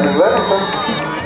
Carmen Lano, é,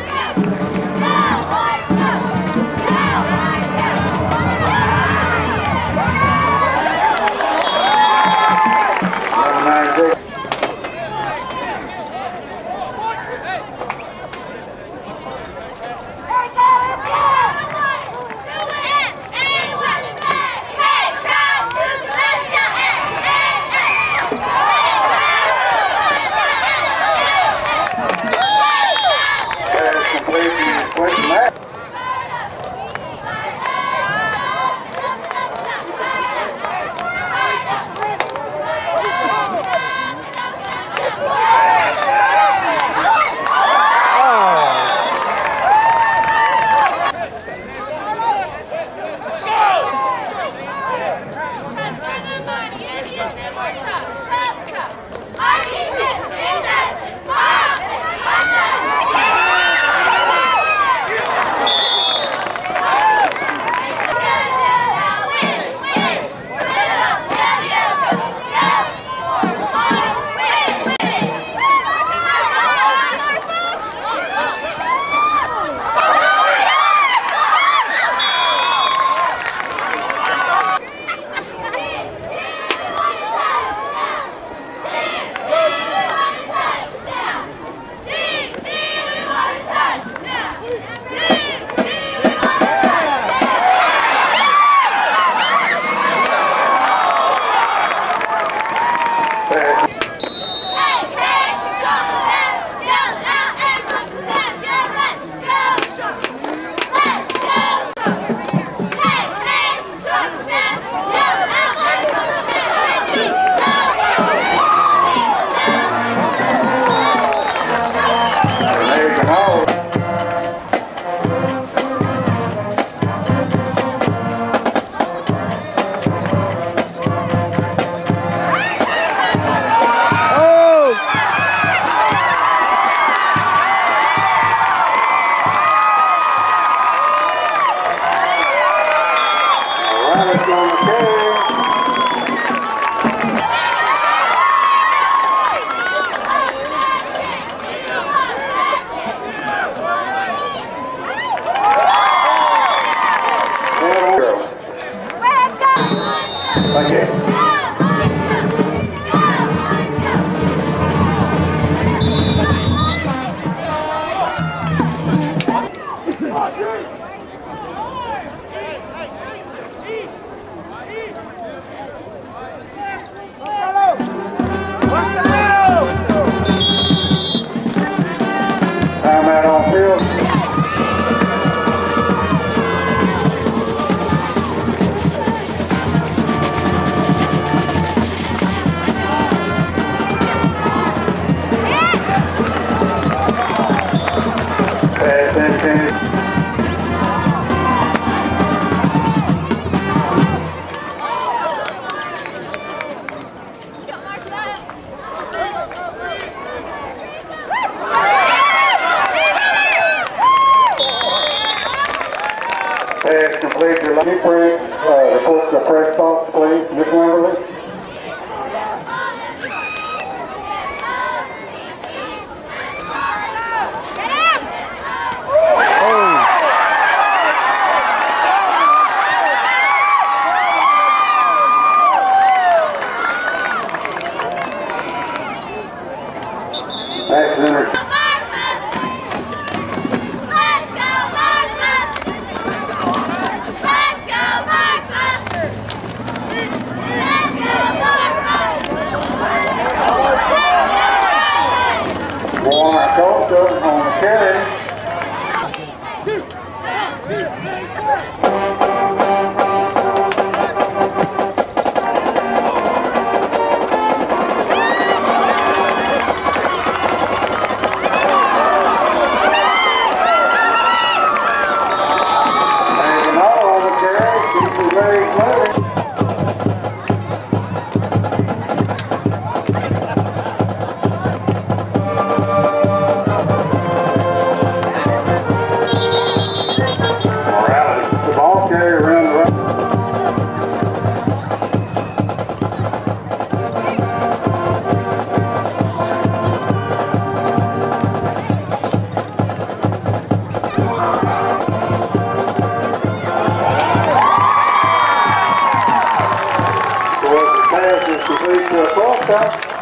Foi por conta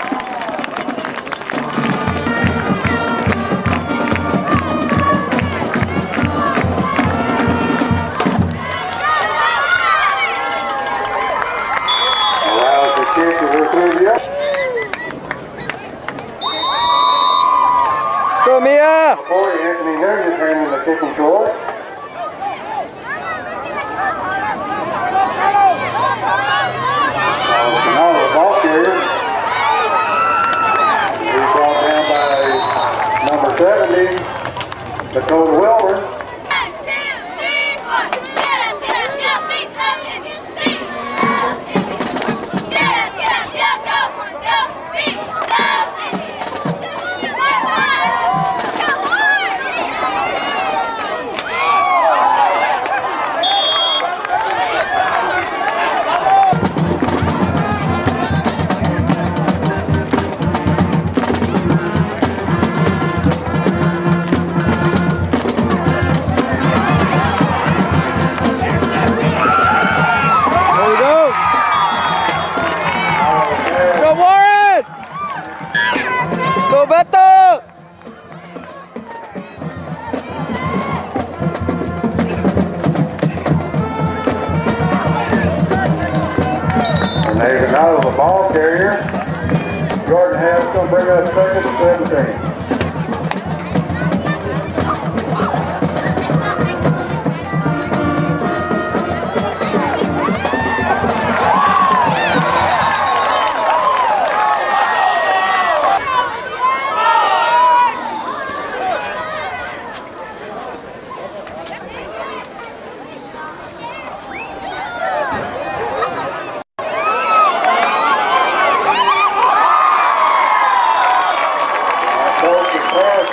Go!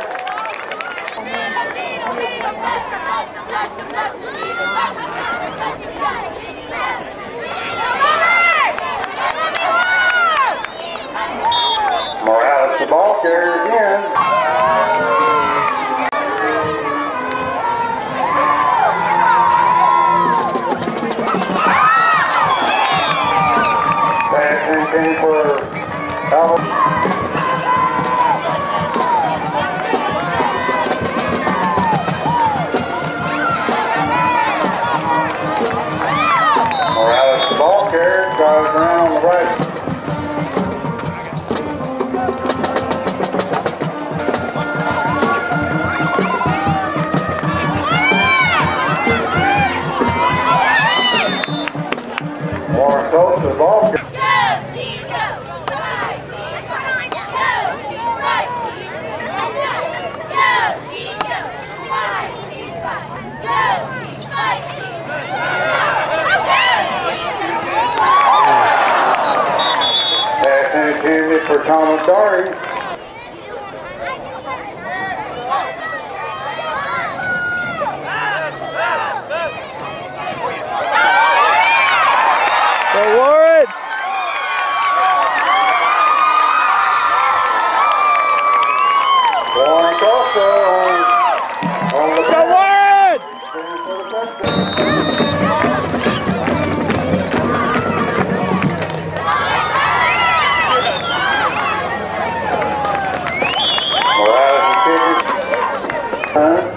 there there.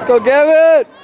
Go Gavin!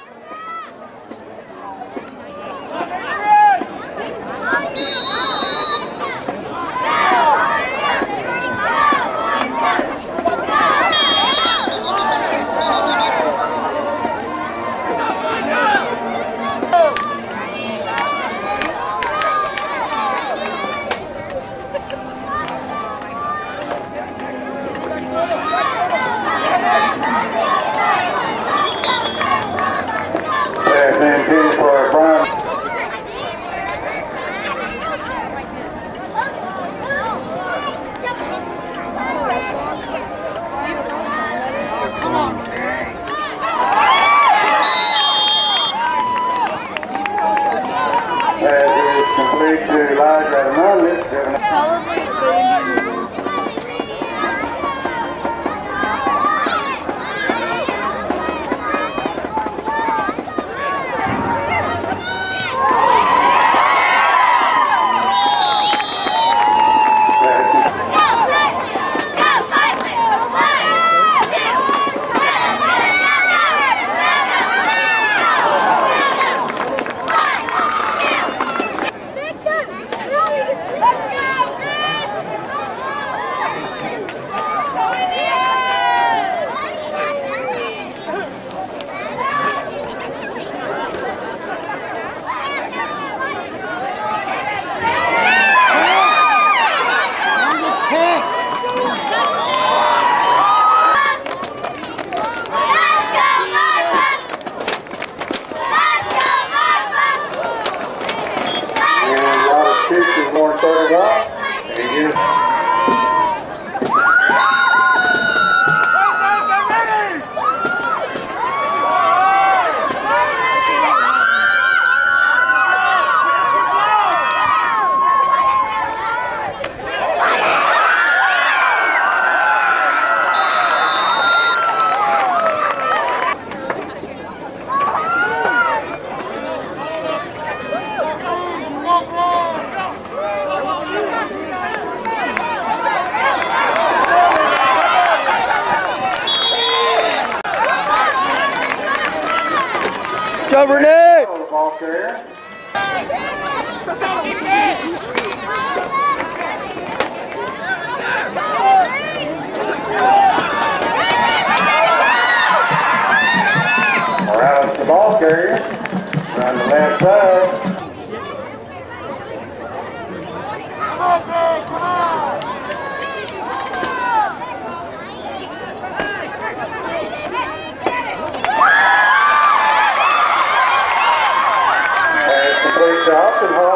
Austin Hopper.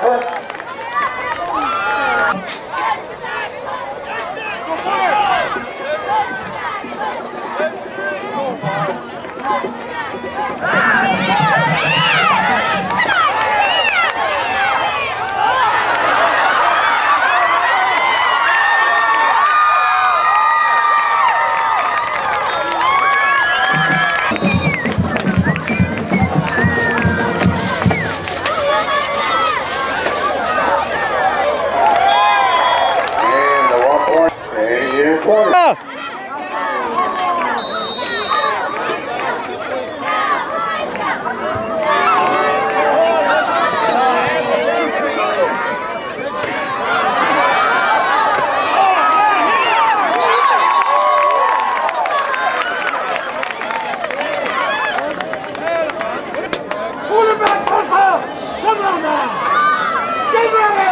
Now! Get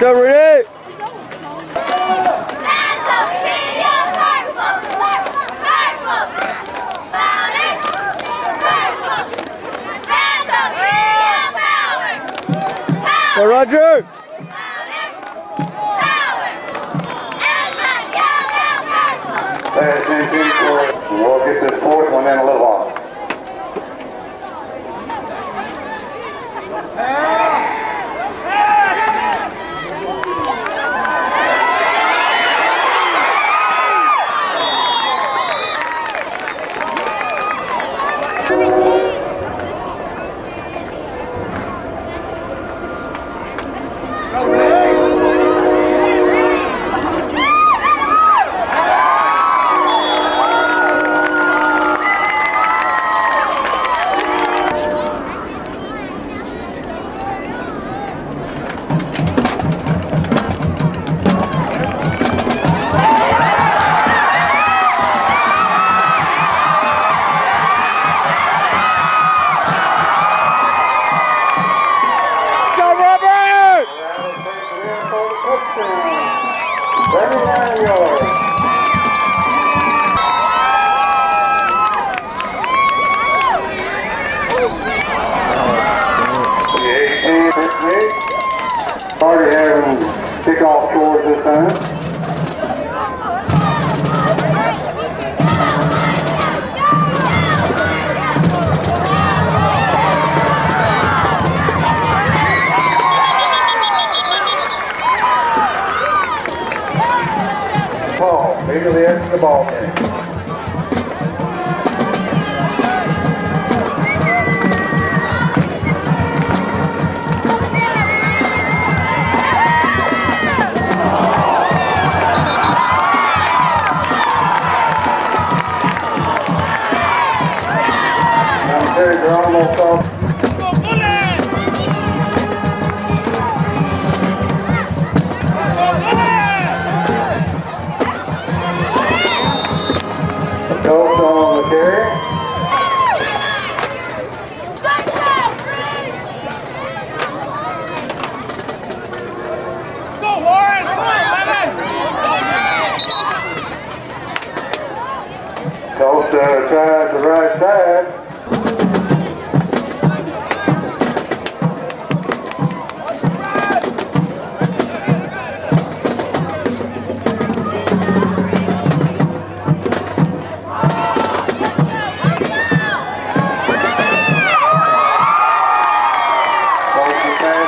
Go, Renee! Go, Roger!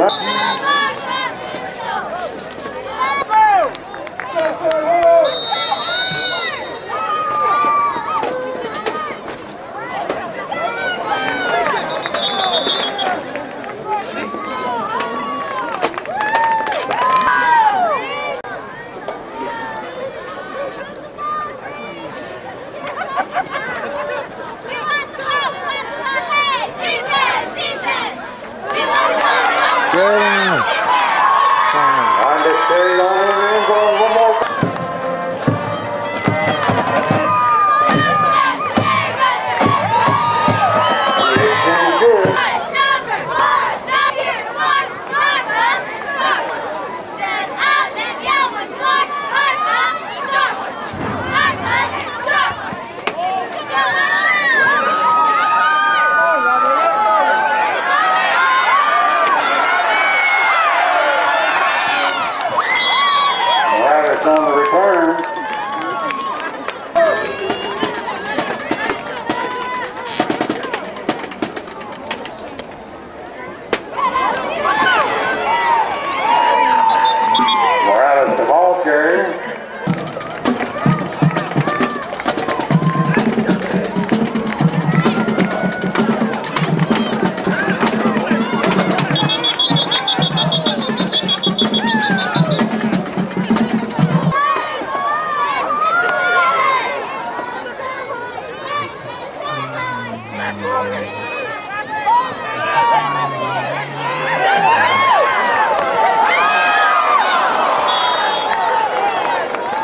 complete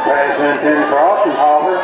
President Ben Carlton, however,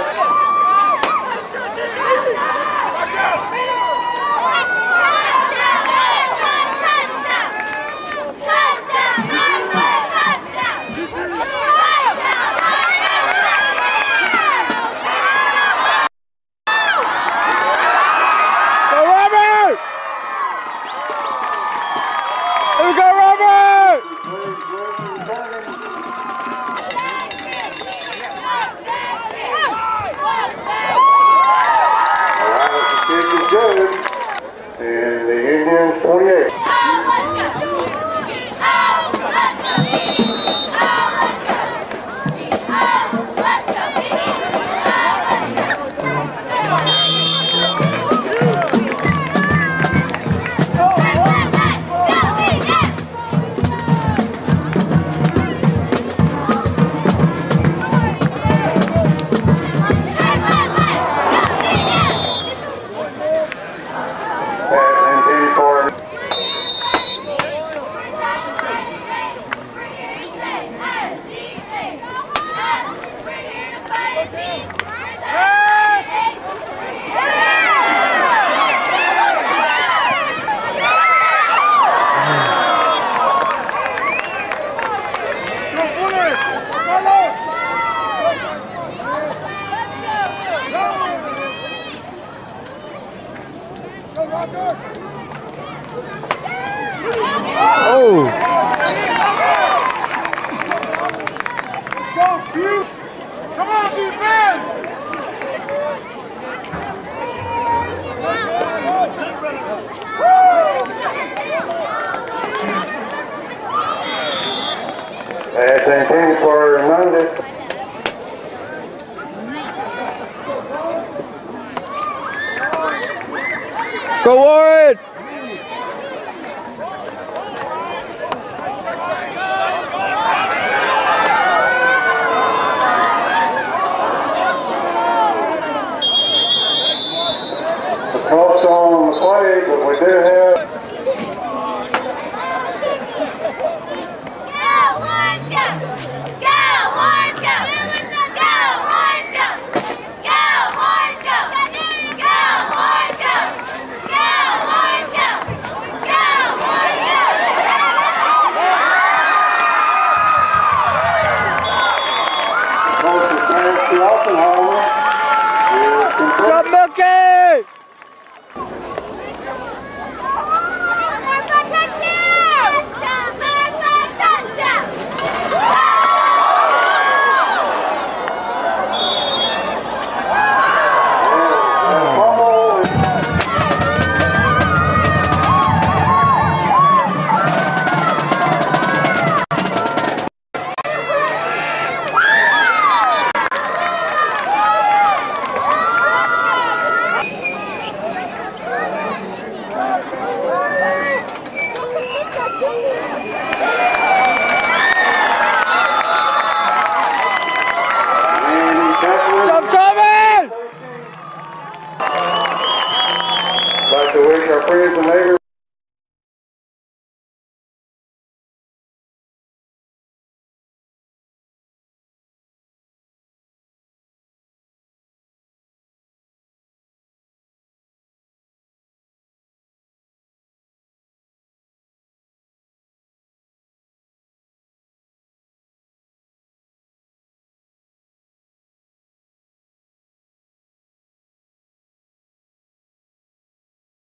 Go Warren!